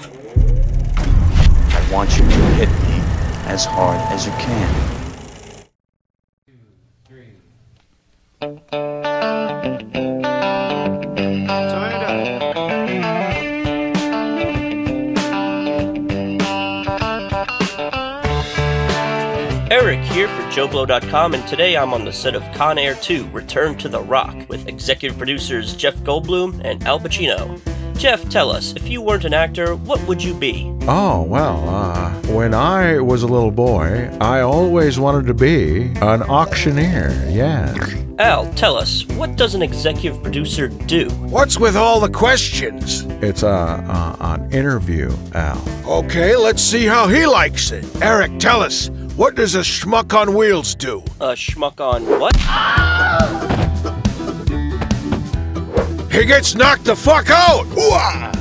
I want you to hit me as hard as you can. Eric here for JoBlo.com, and today I'm on the set of Con Air 2 Return to the Rock with executive producers Jeff Goldblum and Al Pacino. Jeff, tell us, if you weren't an actor, what would you be? Oh, well, uh, when I was a little boy, I always wanted to be an auctioneer, yes. Al, tell us, what does an executive producer do? What's with all the questions? It's a, uh, an interview, Al. Okay, let's see how he likes it. Eric, tell us, what does a schmuck on wheels do? A schmuck on what? He gets knocked the fuck out! Ooh-ah!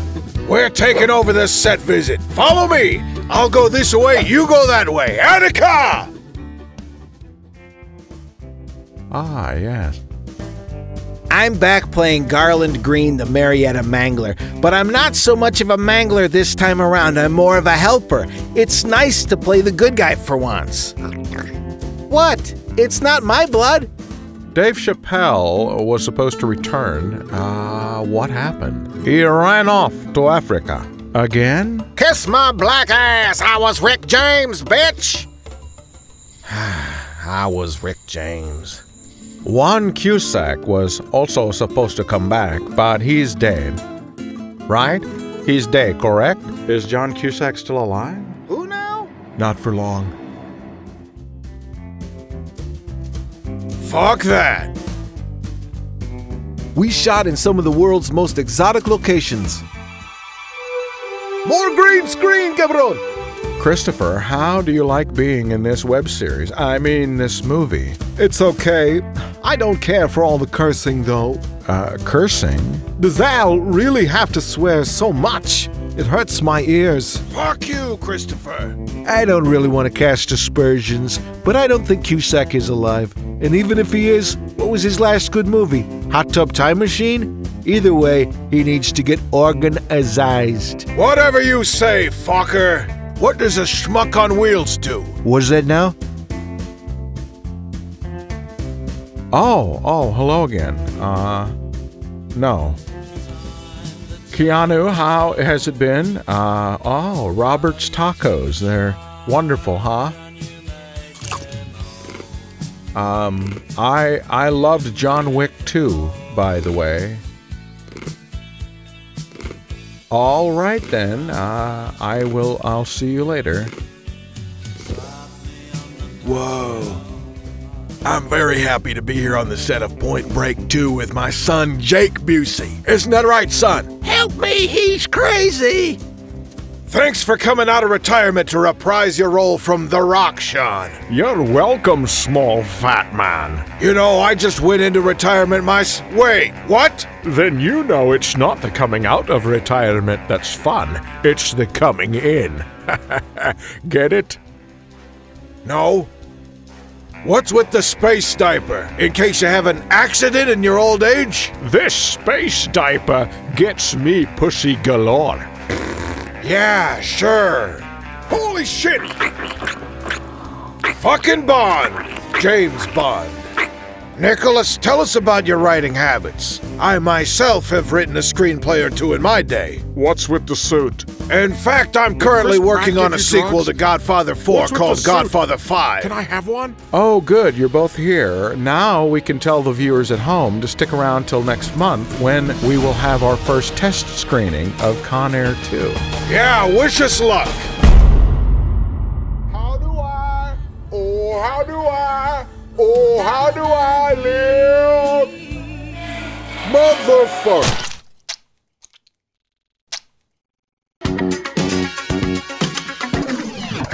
We're taking over this set visit. Follow me! I'll go this way, you go that way. Attica! Ah, yes. I'm back playing Garland Green, the Marietta Mangler, but I'm not so much of a mangler this time around. I'm more of a helper. It's nice to play the good guy for once. What? It's not my blood. Dave Chappelle was supposed to return. Uh, what happened? He ran off to Africa. Again? Kiss my black ass. I was Rick James, bitch. I was Rick James. John Cusack was also supposed to come back, but he's dead. Right? He's dead, correct? Is John Cusack still alive? Who now? Not for long. Fuck that! We shot in some of the world's most exotic locations. More green screen, cabron! Christopher, how do you like being in this web series? I mean, this movie. It's okay. I don't care for all the cursing, though. Uh, cursing? Does Al really have to swear so much? It hurts my ears. Fuck you, Christopher! I don't really want to cast aspersions, but I don't think Cusack is alive. And even if he is, what was his last good movie? Hot Tub Time Machine? Either way, he needs to get organized. Whatever you say, fucker! What does a schmuck on wheels do? What's that now? Oh, oh, hello again. Uh, no. Keanu, how has it been? Uh, oh, Robert's Tacos. They're wonderful, huh? Um, I I loved John Wick 2, by the way. All right then. Uh, I will. I'll see you later. Whoa. I'm very happy to be here on the set of Point Break 2 with my son, Jake Busey. Isn't that right, son? Help me, he's crazy. Thanks for coming out of retirement to reprise your role from The Rock, Sean. You're welcome, small fat man. You know, I just went into retirement my. Wait, what? Then you know it's not the coming out of retirement that's fun, it's the coming in. Get it? No. What's with the space diaper? In case you have an accident in your old age? This space diaper gets me pussy galore. Yeah, sure. Holy shit! Fucking Bond! James Bond. Nicolas, tell us about your writing habits. I myself have written a screenplay or two in my day. What's with the suit? In fact, I'm currently working on a sequel drugs? to Godfather 4 What's called? Godfather 5. Can I have one? Oh, good. You're both here. Now we can tell the viewers at home to stick around till next month when we will have our first test screening of Con Air 2. Yeah, wish us luck. How do I? Oh, how do I? Oh, how do I live? Motherfucker.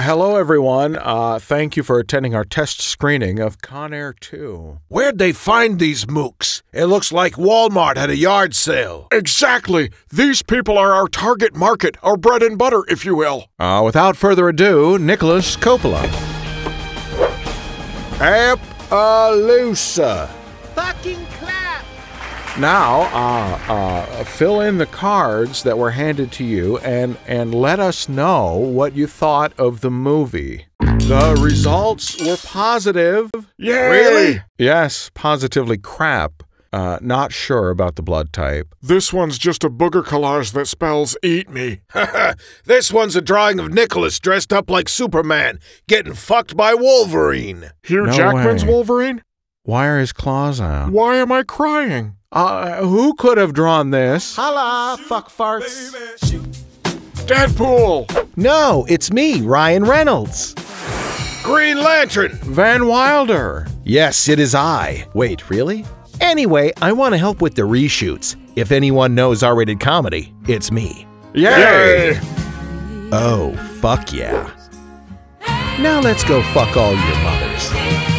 Hello, everyone. Uh, thank you for attending our test screening of Con Air 2. Where'd they find these mooks? It looks like Walmart had a yard sale. Exactly. These people are our target market, our bread and butter, if you will. Uh, without further ado, Nicolas Coppola. Appaloosa. Fucking clap. Now, uh, uh, fill in the cards that were handed to you and, and let us know what you thought of the movie. The results were positive. Yay! Really? Yes, positively crap. Uh, not sure about the blood type. This one's just a booger collage that spells eat me. this one's a drawing of Nicolas dressed up like Superman, getting fucked by Wolverine. Hugh No Jackman's way. Wolverine? Why are his claws out? Why am I crying? Uh, who could have drawn this? Holla, fuck farts. Deadpool! No, it's me, Ryan Reynolds. Green Lantern! Van Wilder. Yes, it is I. Wait, really? Anyway, I want to help with the reshoots. If anyone knows R rated comedy, it's me. Yay! Oh, fuck yeah. Now let's go fuck all your mothers.